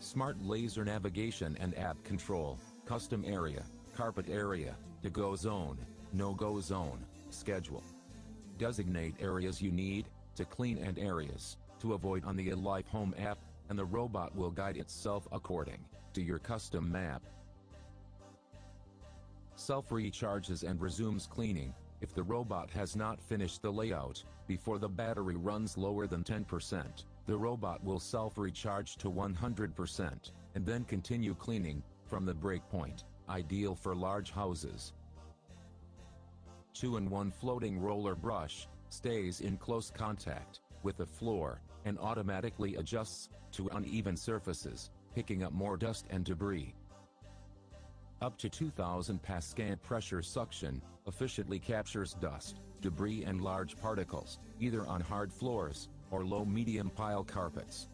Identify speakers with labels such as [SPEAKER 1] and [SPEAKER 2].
[SPEAKER 1] Smart laser navigation and app control, custom area, carpet area, to-go zone, no-go zone, schedule. Designate areas you need to clean and areas to avoid on the ILIFE Home app, and the robot will guide itself according to your custom map. Self-recharges and resumes cleaning if the robot has not finished the layout before the battery runs lower than 10%. The robot will self-recharge to 100%, and then continue cleaning, from the breakpoint, ideal for large houses. 2-in-1 floating roller brush, stays in close contact, with the floor, and automatically adjusts, to uneven surfaces, picking up more dust and debris. Up to 2000 pascal pressure suction, efficiently captures dust, debris and large particles, either on hard floors, or low-medium pile carpets.